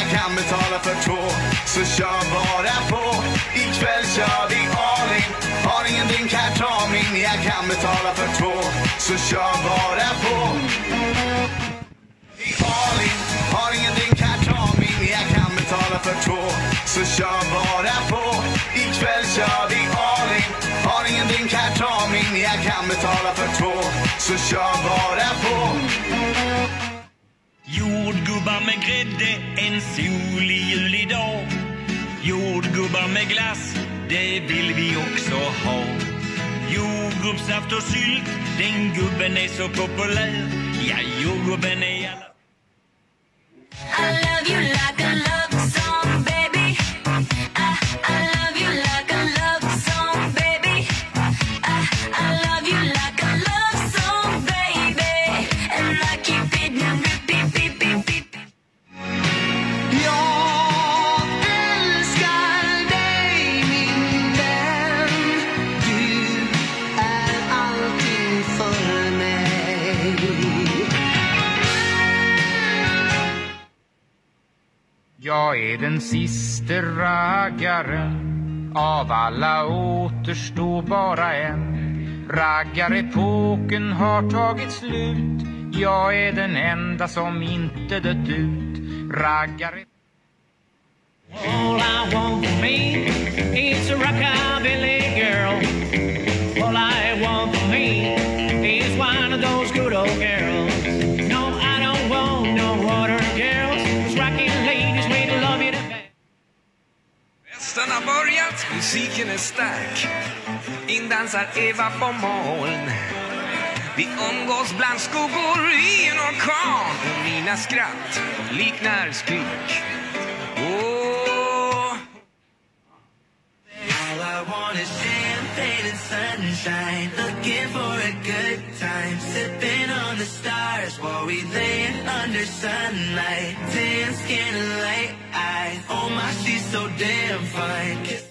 Jag kan betala för två. Så kör bara på. Ikväll kör vi all in. Har ingen drink här, ta min. Jag kan betala för två. Så kör bara på. Vi all in. Har ingen drink här, ta min. Jag kan betala för två. Så kör bara på. Ikväll kör vi all in. Har ingen drink här, ta min. Jag kan betala för två. Så kör bara på. Jordgubbar med grädde en solig julig dag. Jordgubbar med glass, det vill vi också ha. Jordgubbssaft och sylt, den gubben är så populär. Ja, jordgubben är alla... alla Jag är den siste raggaren Av alla återstår bara en. Raggarepoken har tagit slut. Jag är den enda som inte dött ut. Raggare All I want for me is a rockabilly girl. All I want for me har börjat, musiken är stark. Indansar Eva på moln. Vi umgås bland skuggor i en orkan. Och mina skratt liknar skrik. All I want is champagne and sunshine Looking for a good time Sipping on the stars While we lay under sunlight Tan skin and light eyes Oh my, she's so damn fine